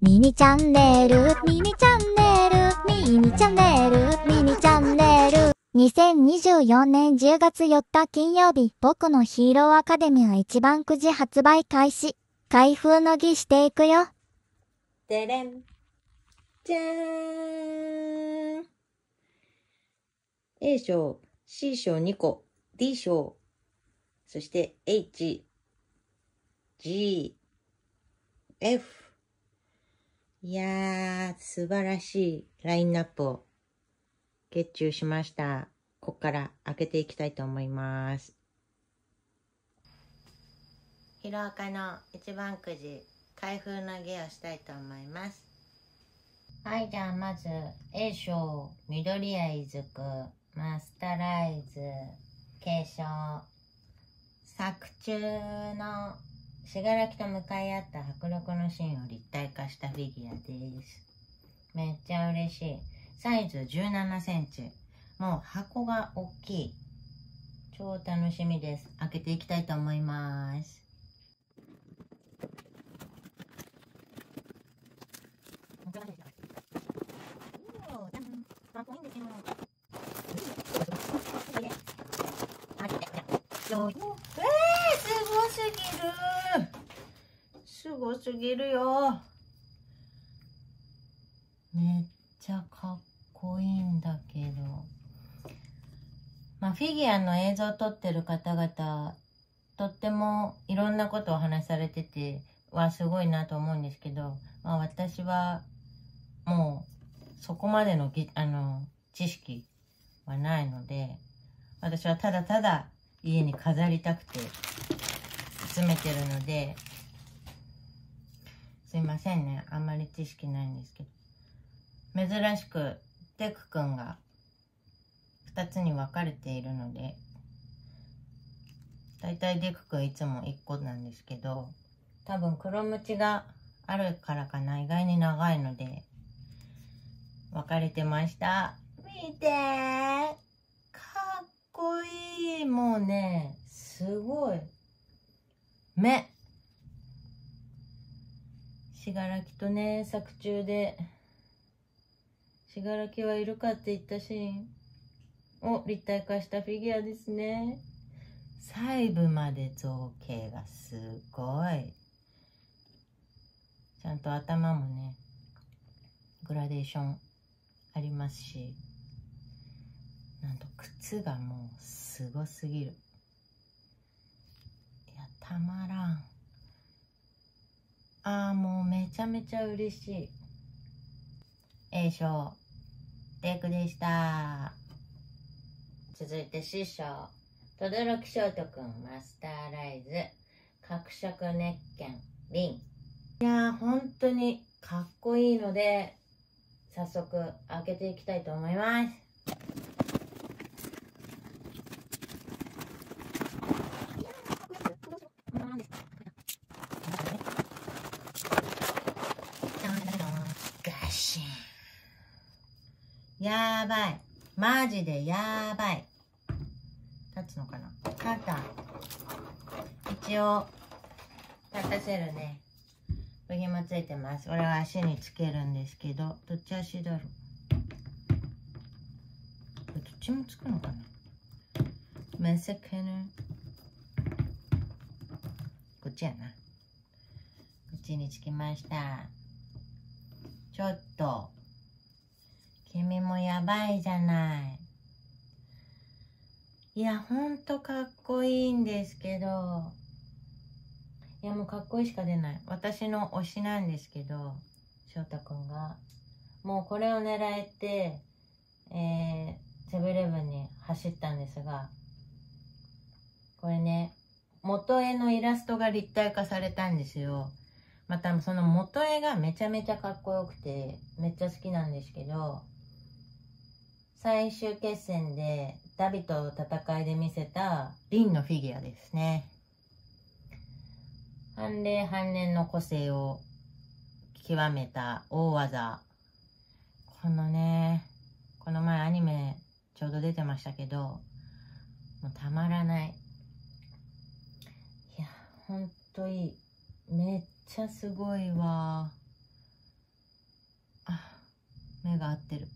ミニチャンネル、ミニチャンネル、ミニチャンネル、ミニチャンネル。2024年10月4日金曜日、僕のヒーローアカデミア一番くじ発売開始。開封の儀していくよ。でれん。じゃーん。A 賞、C 賞2個、D 賞、そして H、G、F。いやー、素晴らしいラインナップを月中しました。ここから開けていきたいと思います。ヒロアカの一番くじ、開封の儀をしたいと思います。はい、じゃあまず A 賞、緑谷いずく、マスタライズ、継承、作中の信楽と向かい合った迫力のシーンを立体化したフィギュアです。めっちゃ嬉しい。サイズ17センチ。もう箱が大きい。超楽しみです。開けていきたいと思います。えー、ごすぎる。すごすぎるよ。めっちゃかっこいいんだけど。まあフィギュアの映像を撮ってる方々とってもいろんなことをお話しされててはすごいなと思うんですけど、まあ、私はもうそこまでのぎあの知識はないので私はただただ家に飾りたくて。集めてるのですいませんね。あんまり知識ないんですけど。珍しくデクくんが2つに分かれているのでだいたいデクくんいつも1個なんですけど多分黒ムチがあるからかな。意外に長いので分かれてました。見てかっこいい。もうねすごい。目。信楽とね作中で。信楽はいるかって言ったシーン。を立体化したフィギュアですね。細部まで造形がすごい。ちゃんと頭もねグラデーションありますし。なんと靴がもうすごすぎる。たまらん。あーもうめちゃめちゃ嬉しい。A 賞テイクでした。続いて C 賞轟翔斗くんマスターライズ。角色熱剣リン。いやー本当にかっこいいので早速開けていきたいと思いますガシンやばい。マジでやばい。立つのかな？立った一応立たせるね。部品もついてます。俺は足につけるんですけどどっち足だろ。うどっちもつくのかな？まさかのこっちやな。こっちにつきました。ちょっと。君もやばいじゃない。いやほんとかっこいいんですけど。いやもうかっこいいしか出ない。私の推しなんですけど翔太くんが。もうこれを狙えてえー、セブンイレブンに走ったんですが。これね元絵のイラストが立体化されたんですよ。またその元絵がめちゃめちゃかっこよくてめっちゃ好きなんですけど。最終決戦でダビと戦いで見せたリンのフィギュアですね。半霊半年の個性を極めた大技。このねこの前アニメちょうど出てましたけどもうたまらない。いやほんといい。めっちゃすごいわ。あ、目が合ってる。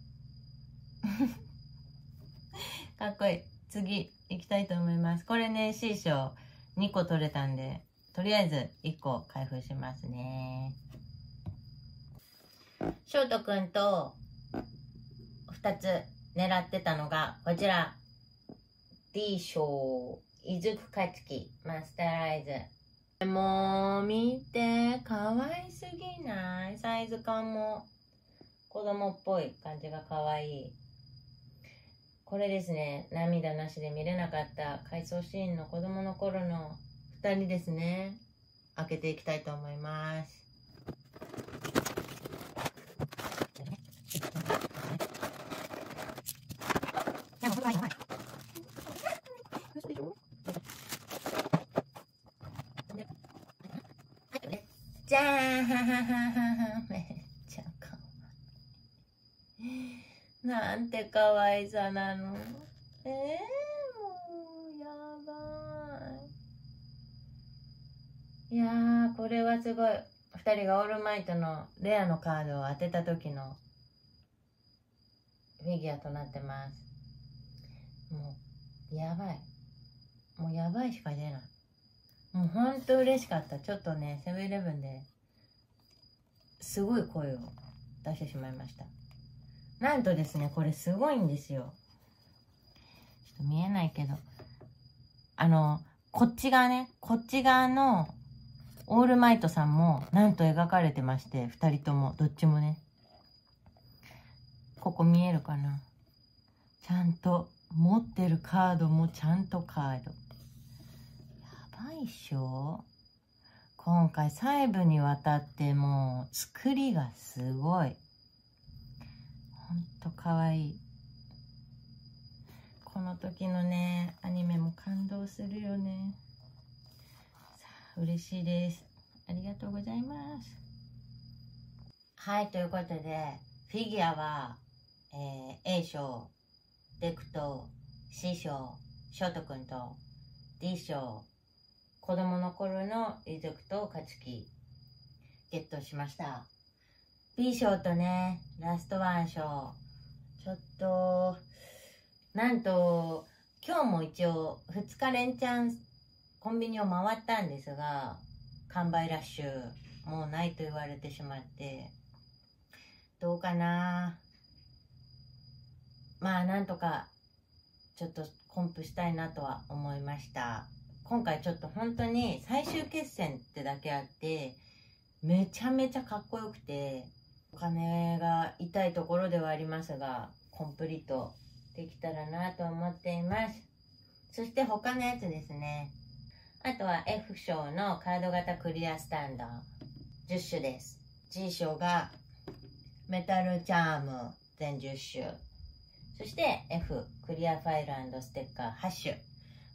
かっこいい。次、行きたいと思います。これね、C 賞2個取れたんで、とりあえず1個開封しますね。ショートくんと2つ狙ってたのが、こちら。D 賞、伊豆かつき、マスターライズ。もう、見て、可愛すぎない？サイズ感も子供っぽい感じが可愛い。これですね、涙なしで見れなかった回想シーンの子供の頃の2人ですね。開けていきたいと思います。じゃーんめっちゃかわいい。なんてかわいさなの。えー、もう、やばい。いやー、これはすごい。二人がオールマイトのレアのカードを当てた時のフィギュアとなってます。もう、やばい。もうやばいしか出ない。もうほんと嬉しかった。ちょっとね、セブンイレブンですごい声を出してしまいました。なんとですね、これすごいんですよ。ちょっと見えないけど。あの、こっち側ね、こっち側のオールマイトさんもなんと描かれてまして、二人とも、どっちもね。ここ見えるかなちゃんと持ってるカードもちゃんとカード。やばいっしょ今回細部にわたってもう作りがすごい。ほんとかわいい。この時のね、アニメも感動するよね。さあ、嬉しいです。ありがとうございます。はい、ということで、フィギュアは、えー A 賞、デクと C 賞、ショート君と D 賞、子供の頃の遺族と勝木、ゲットしました。B 賞とね、ラストワン賞、ちょっと、なんと、今日も一応2日連チャンコンビニを回ったんですが、完売ラッシュ、もうないと言われてしまって、どうかな。まあなんとかちょっとコンプしたいなとは思いました。今回ちょっと本当に最終決戦ってだけあってめちゃめちゃかっこよくてお金が痛いところではありますがコンプリートできたらなと思っています。そして他のやつですね。あとは F 賞のカード型クリアスタンド10種です。G 賞がメタルチャーム全10種。そして F クリアファイルステッカー8種。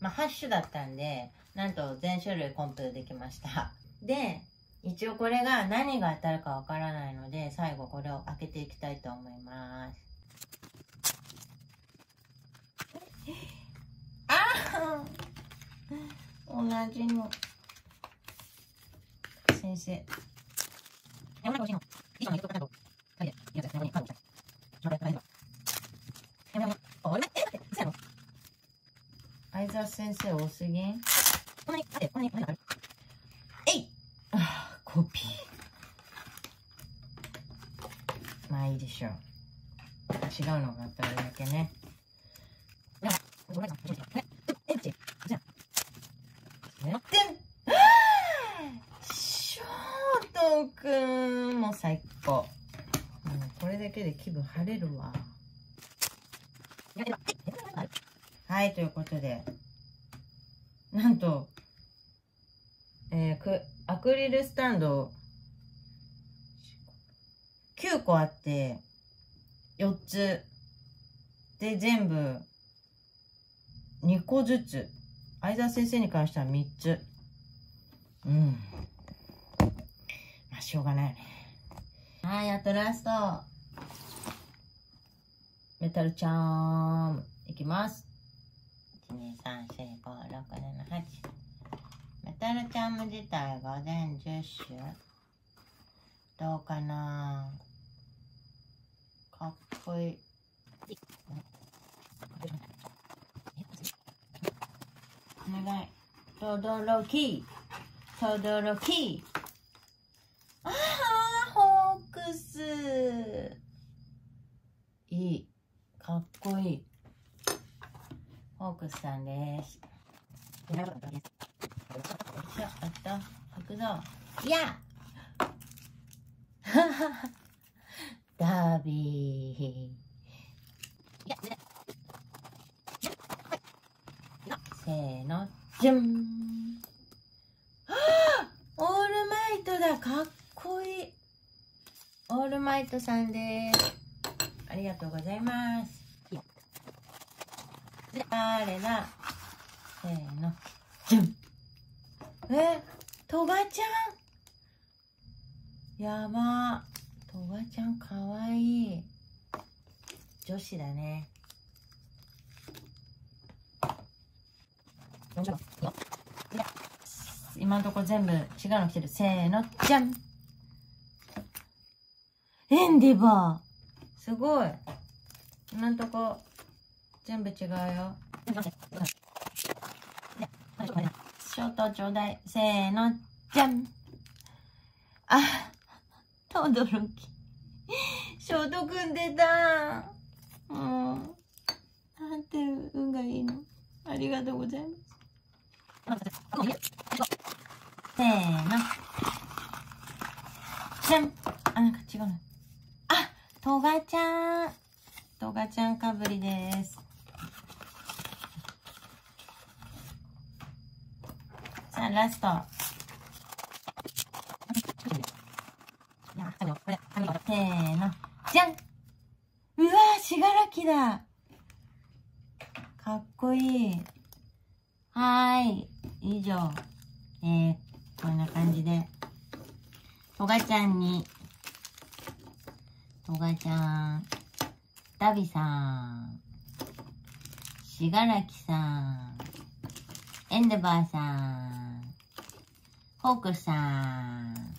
まあ8種だったんでなんと全種類コンプできました。で一応これが何が当たるかわからないので最後これを開けていきたいと思います。あ同じの。先生。相沢先生多すぎん？コピーまあいいでしょう。違うのがあったらだけね。でショートくんも最高もうこれだけで気分晴れるわはいということでなんとえー、くクリルスタンド9個あって4つ。で全部2個ずつ。相沢先生に関しては3つ。うん。まあしょうがないよね。はいあとラスト。メタルチャーム。いきます。1 2 3 4 5 6 7 8タルチャーム自体が全10種？どうかな？かっこいい。お願い。とどろき。とどろき。ああ、ホークス。いい。かっこいい。ホークスさんです。よいしょ、あった。行くぞ。いやダービー。せーの、じゃん。は あオールマイトだ、かっこいい。オールマイトさんです。ありがとうございます。誰だ？せーの、じゃん。え、トガちゃん。やば。トガちゃんかわい。い。女子だね。今のとこ全部違うの来てる。せーの、じゃん。エンディバー。すごい。今のとこ全部違うよ。ショートちょうだい。せーの、じゃんあ、とどろき。ショートくん出たもう、なんて運がいいの。ありがとうございます。せーの。じゃんあ、なんか違うの。あ、トガちゃん。トガちゃんかぶりです。さあ、ラスト。せーの。じゃんうわー、しがらきだかっこいい。はーい。以上。えー、こんな感じで。トガちゃんに、トガちゃん、ダビさん、しがらきさん、エンデバーさん、ホークさん、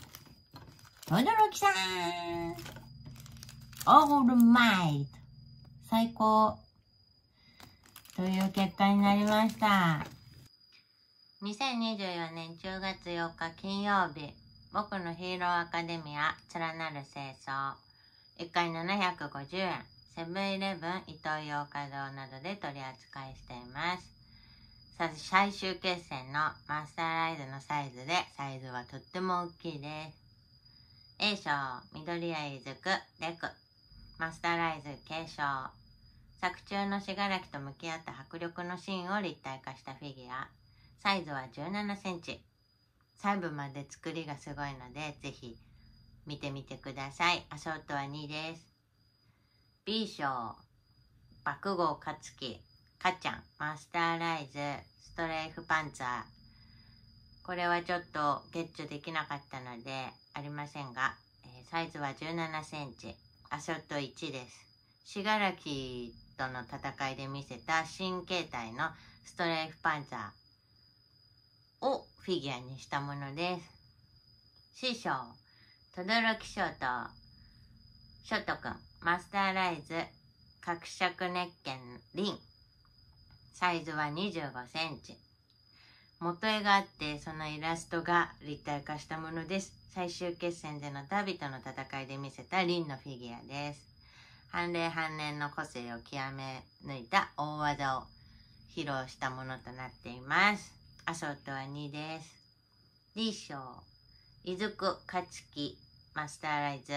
トドロキさん、オールマイト、最高。という結果になりました。2024年10月4日金曜日、僕のヒーローアカデミア連なる清掃。1回750円。セブンイレブン、イトーヨーカドーなどで取り扱いしています。さ最終決戦のマスターライズのサイズで、サイズはとっても大きいです。A 賞、緑谷いずく、レク。マスターライズ、継承。作中の信楽と向き合った迫力のシーンを立体化したフィギュア。サイズは17センチ。細部まで作りがすごいので、ぜひ見てみてください。アソートは2です。B 賞、爆豪勝樹、かちゃん、マスターライズ、ストレイフパンツァー。これはちょっとゲッチュできなかったので、ありませんが、えーサイズは17センチ。アソート1です。信楽との戦いで見せた新形態のストレイフパンツァーをフィギュアにしたものです。師匠、とどろきショート、ショットくん、マスターライズ、角尺熱剣リン。サイズは25センチ。元絵があって、そのイラストが立体化したものです。最終決戦でのダビとの戦いで見せたリンのフィギュアです。半霊半年の個性を極め抜いた大技を披露したものとなっています。アソートは2です。D 賞、伊豆く勝樹マスターライズ。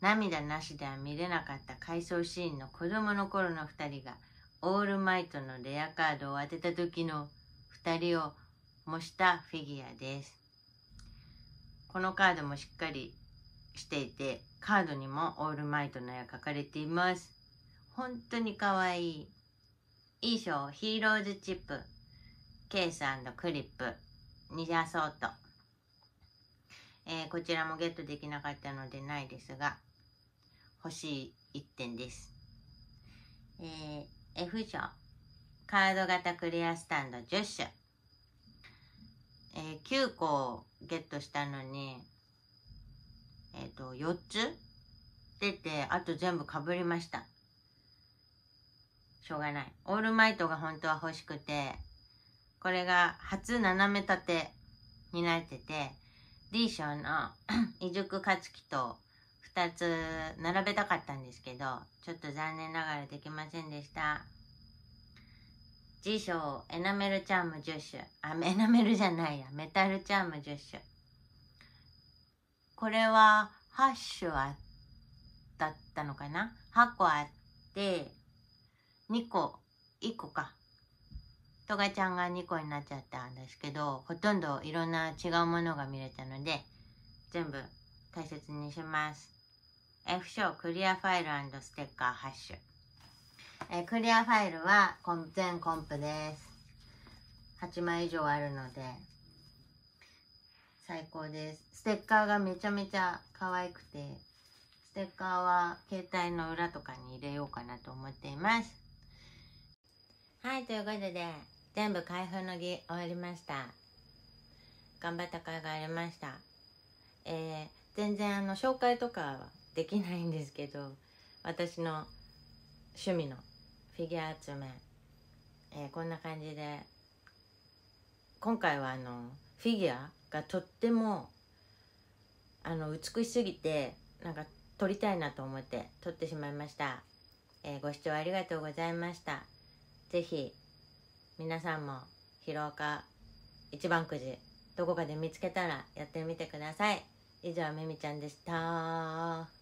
涙なしでは見れなかった回想シーンの子供の頃の2人がオールマイトのレアカードを当てた時の2人を模したフィギュアです。このカードもしっかりしていて、カードにもオールマイトの絵が描かれています。本当に可愛い。いい賞、ヒーローズチップ、ケースクリップ、ニジャソート。えーこちらもゲットできなかったのでないですが、欲しい1点です。えー F 賞、カード型クリアスタンド10種。えー9個ゲットしたのに、えっ、と、4つってあと全部かぶりました。しょうがない。オールマイトが本当は欲しくてこれが初斜め立てになってて D 賞の 伊宿勝樹と2つ並べたかったんですけどちょっと残念ながらできませんでした。G 賞エナメルチャーム10種。あエナメルじゃないや。メタルチャーム10種。これは8種あだったのかな？8個あって2個1個か。トガちゃんが2個になっちゃったんですけどほとんどいろんな違うものが見れたので全部大切にします。F 賞クリアファイルステッカー8種。えクリアファイルは全コンプです。8枚以上あるので最高です。ステッカーがめちゃめちゃ可愛くてステッカーは携帯の裏とかに入れようかなと思っています。はいということで全部開封の儀終わりました。頑張った甲斐がありました。えー、全然あの紹介とかはできないんですけど私の趣味のフィギュア集め、えー、こんな感じで。今回はあのフィギュアがとってもあの美しすぎてなんか撮りたいなと思って撮ってしまいました、えー、ご視聴ありがとうございました。是非皆さんも広岡一番くじどこかで見つけたらやってみてください。以上めみちゃんでした。